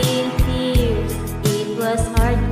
feel. It was hard.